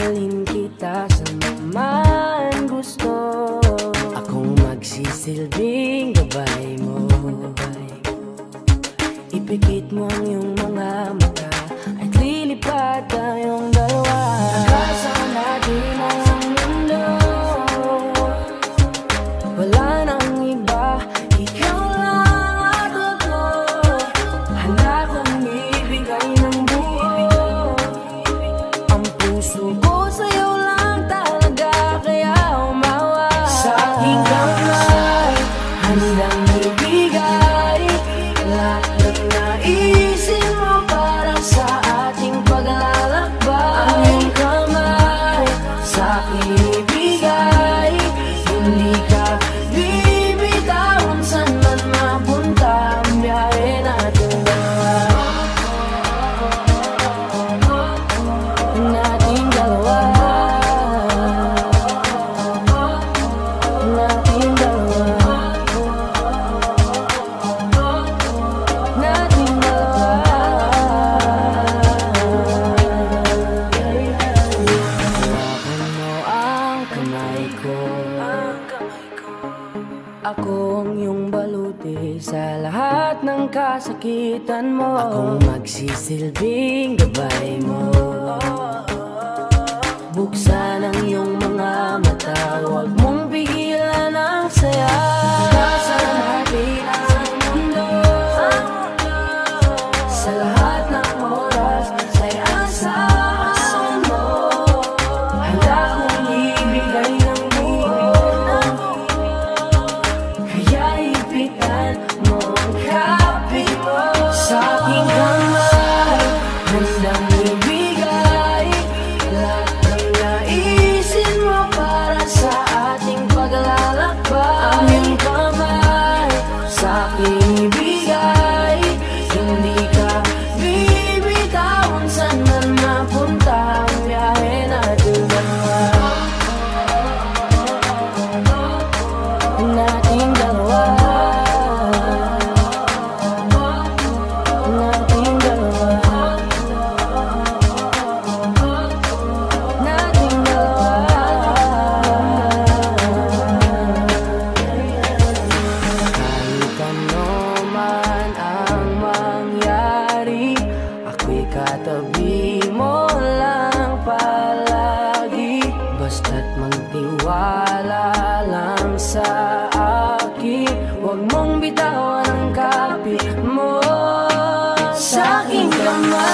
Mahalin kita sa man gusto. Ako magsisilbing gabay mo. Ipikit mo ang iyong mga mata At lilipad tayong dalawa. Nagkasama natin ang mundo. Wala na Ako ang iyong baluti sa lahat ng kasakitan mo. Akong magsisilbing gabay mo. Buksan ang iyong mga mata. Huwag mong pigilan ang saya. Sa lahat Basta't magtiwala lang sa akin Huwag mong bitawan ang kapi mo. Sa aking kamay